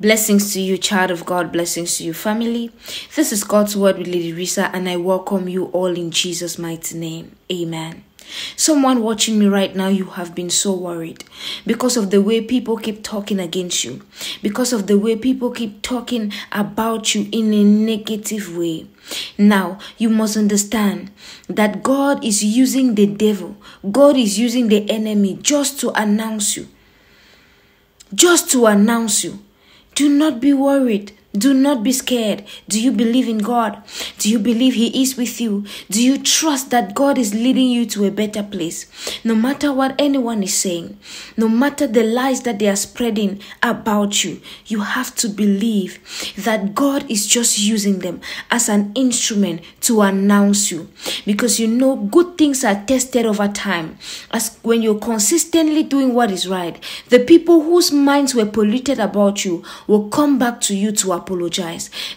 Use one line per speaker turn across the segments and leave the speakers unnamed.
Blessings to you, child of God. Blessings to you, family. This is God's Word with Lady Risa, and I welcome you all in Jesus' mighty name. Amen. Someone watching me right now, you have been so worried because of the way people keep talking against you, because of the way people keep talking about you in a negative way. Now, you must understand that God is using the devil, God is using the enemy just to announce you. Just to announce you do not be worried. Do not be scared. Do you believe in God? Do you believe He is with you? Do you trust that God is leading you to a better place? No matter what anyone is saying, no matter the lies that they are spreading about you, you have to believe that God is just using them as an instrument to announce you. Because you know, good things are tested over time. As when you're consistently doing what is right, the people whose minds were polluted about you will come back to you to apologize.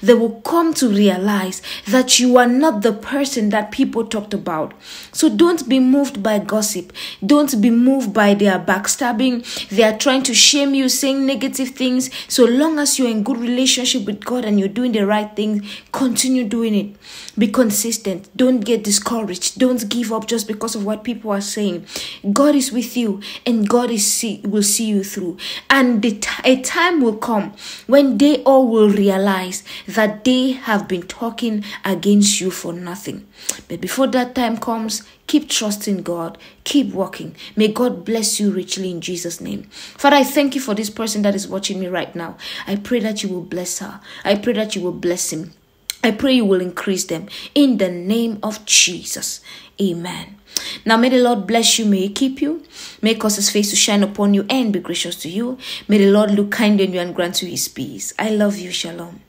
They will come to realize that you are not the person that people talked about. So don't be moved by gossip. Don't be moved by their backstabbing. They are trying to shame you, saying negative things. So long as you're in good relationship with God and you're doing the right thing, continue doing it. Be consistent. Don't get discouraged. Don't give up just because of what people are saying. God is with you and God is see, will see you through. And the a time will come when they all will realize that they have been talking against you for nothing. But before that time comes, keep trusting God, keep walking. May God bless you richly in Jesus' name. Father, I thank you for this person that is watching me right now. I pray that you will bless her, I pray that you will bless him. I pray you will increase them in the name of Jesus. Amen. Now may the Lord bless you, may He keep you, may cause His face to shine upon you and be gracious to you. May the Lord look kindly on you and grant you His peace. I love you. Shalom.